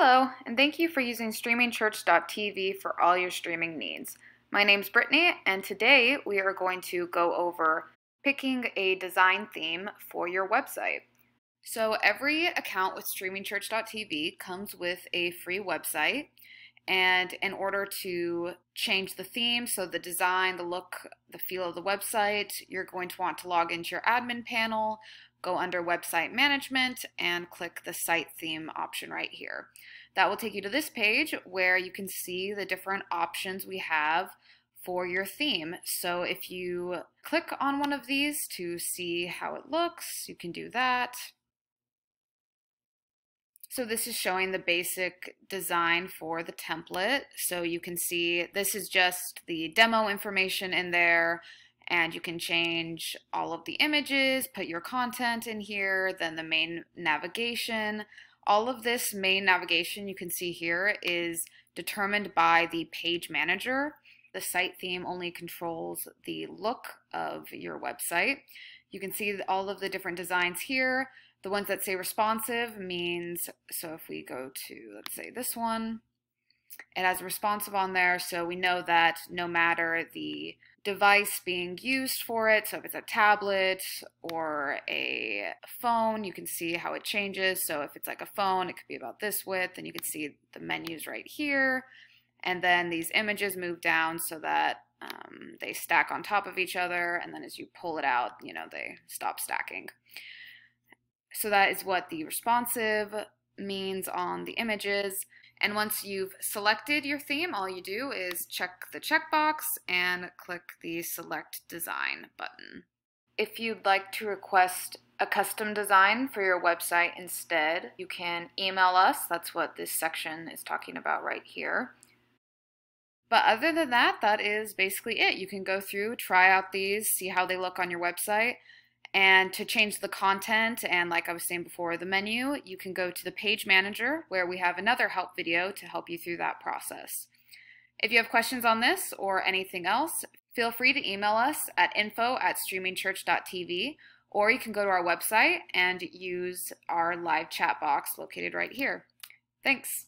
Hello, and thank you for using streamingchurch.tv for all your streaming needs. My name's Brittany, and today we are going to go over picking a design theme for your website. So, every account with streamingchurch.tv comes with a free website, and in order to change the theme, so the design, the look, the feel of the website, you're going to want to log into your admin panel, go under website management, and click the site theme option right here. That will take you to this page where you can see the different options we have for your theme. So if you click on one of these to see how it looks, you can do that. So this is showing the basic design for the template. So you can see this is just the demo information in there and you can change all of the images, put your content in here, then the main navigation. All of this main navigation you can see here is determined by the page manager. The site theme only controls the look of your website. You can see all of the different designs here. The ones that say responsive means, so if we go to, let's say this one, it has responsive on there, so we know that no matter the device being used for it, so if it's a tablet or a phone, you can see how it changes. So if it's like a phone, it could be about this width, and you can see the menus right here. And then these images move down so that um, they stack on top of each other, and then as you pull it out, you know, they stop stacking. So that is what the responsive means on the images. And once you've selected your theme, all you do is check the checkbox and click the Select Design button. If you'd like to request a custom design for your website instead, you can email us. That's what this section is talking about right here. But other than that, that is basically it. You can go through, try out these, see how they look on your website. And to change the content and like I was saying before, the menu, you can go to the page manager where we have another help video to help you through that process. If you have questions on this or anything else, feel free to email us at info at streamingchurch.tv or you can go to our website and use our live chat box located right here. Thanks.